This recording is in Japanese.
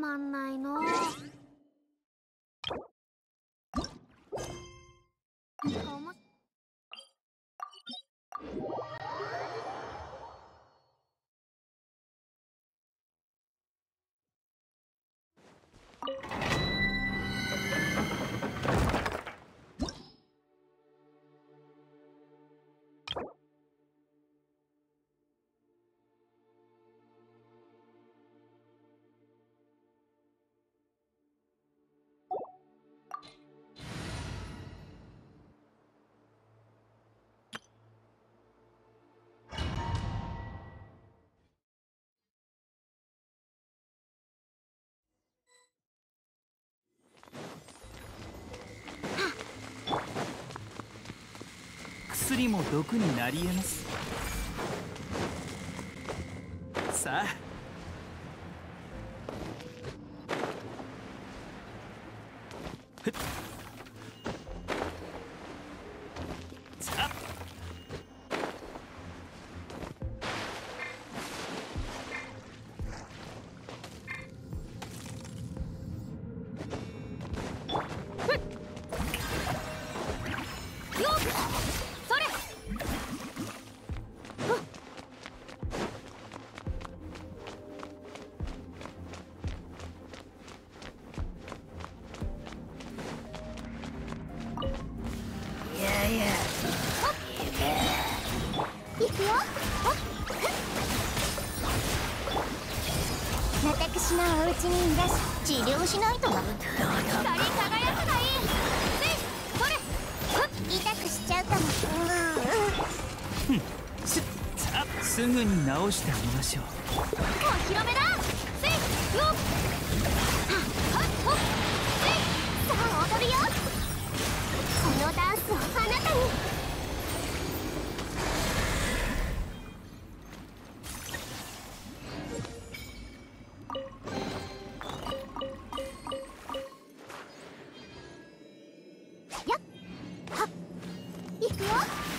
まんないの。薬も毒になり得ます。さあ。ふっ私のお家にい。らし治療しないとな光り輝くがいいせいそれふっ痛くしちゃうかもすさあすぐに直してあげましょうお披露目だせいよっはっはっほっせいさあ踊るよこのダンスをあなたに Look!